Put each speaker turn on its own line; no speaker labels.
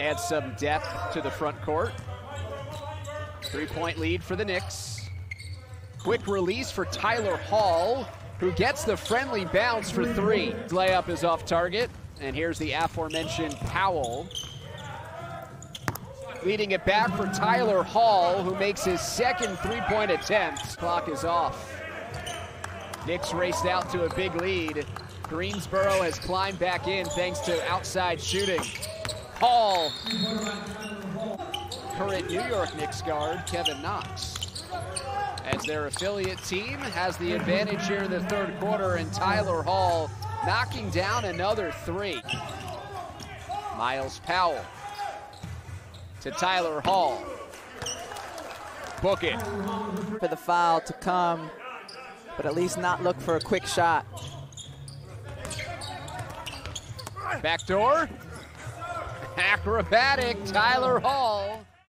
Add some depth to the front court. Three-point lead for the Knicks. Quick release for Tyler Hall, who gets the friendly bounce for three. Layup is off target, and here's the aforementioned Powell. Leading it back for Tyler Hall, who makes his second three-point attempt. Clock is off. Knicks raced out to a big lead. Greensboro has climbed back in thanks to outside shooting. Hall. Current New York Knicks guard, Kevin Knox. As their affiliate team has the advantage here in the third quarter, and Tyler Hall knocking down another three. Myles Powell to Tyler Hall. Book it.
For the foul to come, but at least not look for a quick shot.
Back door. Acrobatic Tyler Hall.